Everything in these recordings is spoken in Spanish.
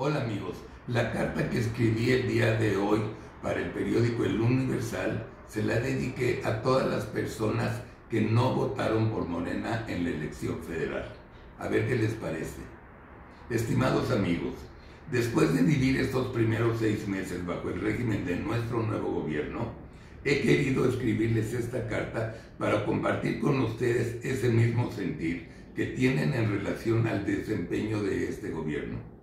Hola amigos, la carta que escribí el día de hoy para el periódico El Universal se la dediqué a todas las personas que no votaron por Morena en la elección federal. A ver qué les parece. Estimados amigos, después de vivir estos primeros seis meses bajo el régimen de nuestro nuevo gobierno, he querido escribirles esta carta para compartir con ustedes ese mismo sentir que tienen en relación al desempeño de este gobierno.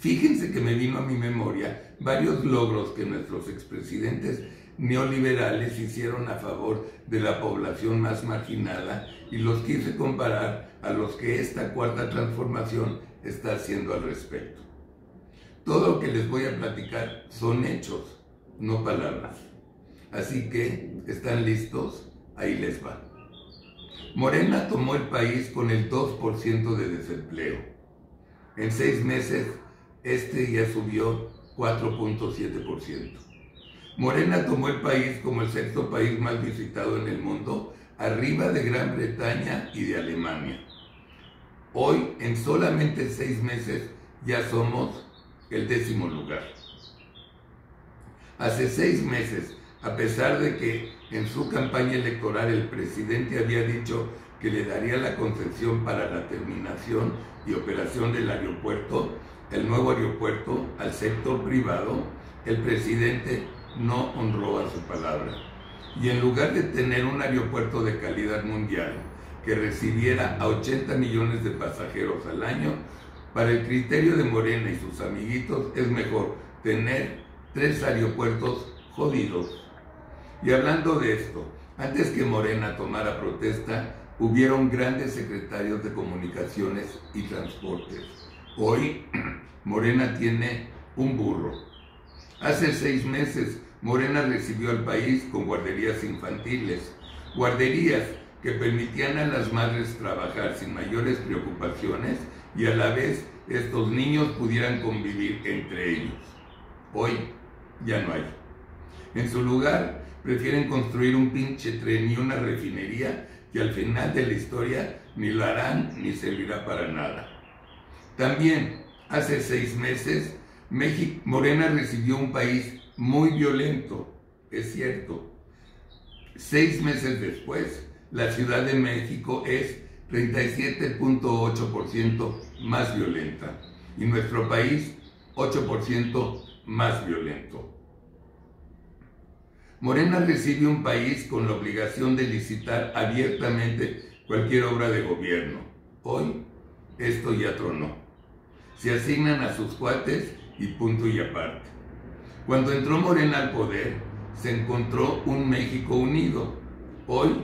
Fíjense que me vino a mi memoria varios logros que nuestros expresidentes neoliberales hicieron a favor de la población más marginada y los quise comparar a los que esta cuarta transformación está haciendo al respecto. Todo lo que les voy a platicar son hechos, no palabras. Así que, ¿están listos? Ahí les va. Morena tomó el país con el 2% de desempleo. En seis meses, este ya subió 4.7%. Morena tomó el país como el sexto país más visitado en el mundo, arriba de Gran Bretaña y de Alemania. Hoy, en solamente seis meses, ya somos el décimo lugar. Hace seis meses, a pesar de que en su campaña electoral el presidente había dicho que le daría la concesión para la terminación y operación del aeropuerto, el nuevo aeropuerto, al sector privado, el presidente no honró a su palabra. Y en lugar de tener un aeropuerto de calidad mundial que recibiera a 80 millones de pasajeros al año, para el criterio de Morena y sus amiguitos es mejor tener tres aeropuertos jodidos y hablando de esto, antes que Morena tomara protesta, hubieron grandes secretarios de comunicaciones y transportes. Hoy Morena tiene un burro. Hace seis meses Morena recibió al país con guarderías infantiles, guarderías que permitían a las madres trabajar sin mayores preocupaciones y a la vez estos niños pudieran convivir entre ellos. Hoy ya no hay. En su lugar, prefieren construir un pinche tren y una refinería que al final de la historia ni lo harán ni servirá para nada. También, hace seis meses, México, Morena recibió un país muy violento, es cierto. Seis meses después, la Ciudad de México es 37.8% más violenta y nuestro país 8% más violento. Morena recibe un país con la obligación de licitar abiertamente cualquier obra de gobierno. Hoy esto ya tronó. Se asignan a sus cuates y punto y aparte. Cuando entró Morena al poder, se encontró un México unido. Hoy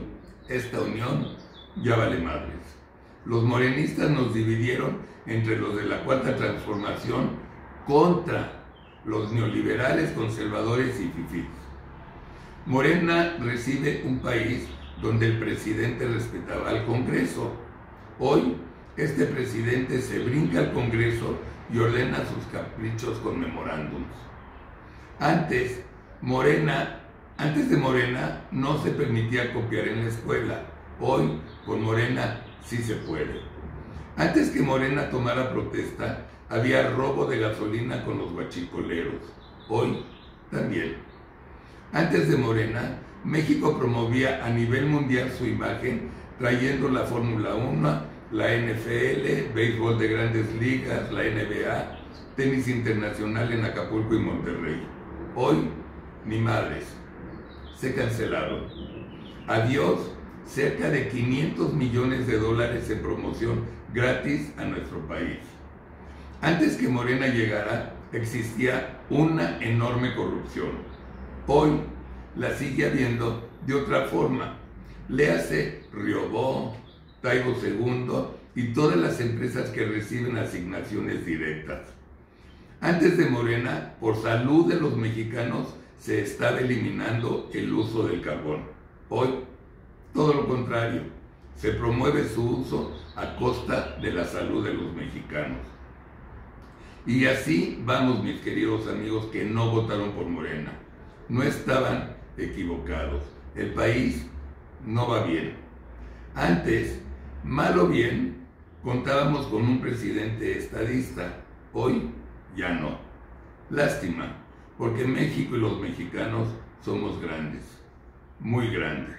esta unión ya vale madres. Los morenistas nos dividieron entre los de la cuarta transformación contra los neoliberales, conservadores y fifís. Morena recibe un país donde el presidente respetaba al Congreso. Hoy, este presidente se brinca al Congreso y ordena sus caprichos con memorándums. Antes, Morena, antes de Morena no se permitía copiar en la escuela. Hoy, con Morena, sí se puede. Antes que Morena tomara protesta, había robo de gasolina con los guachicoleros. Hoy, también. Antes de Morena, México promovía a nivel mundial su imagen trayendo la Fórmula 1, la NFL, béisbol de grandes ligas, la NBA, tenis internacional en Acapulco y Monterrey. Hoy, ni madres, se cancelaron. Adiós, cerca de 500 millones de dólares en promoción gratis a nuestro país. Antes que Morena llegara, existía una enorme corrupción Hoy la sigue habiendo de otra forma. Léase Riobó, Taibo II y todas las empresas que reciben asignaciones directas. Antes de Morena, por salud de los mexicanos, se estaba eliminando el uso del carbón. Hoy, todo lo contrario, se promueve su uso a costa de la salud de los mexicanos. Y así vamos, mis queridos amigos que no votaron por Morena no estaban equivocados. El país no va bien. Antes, mal o bien, contábamos con un presidente estadista. Hoy ya no. Lástima, porque México y los mexicanos somos grandes, muy grandes.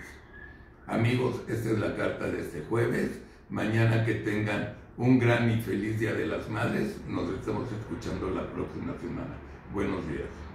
Amigos, esta es la carta de este jueves. Mañana que tengan un gran y feliz Día de las Madres. Nos estamos escuchando la próxima semana. Buenos días.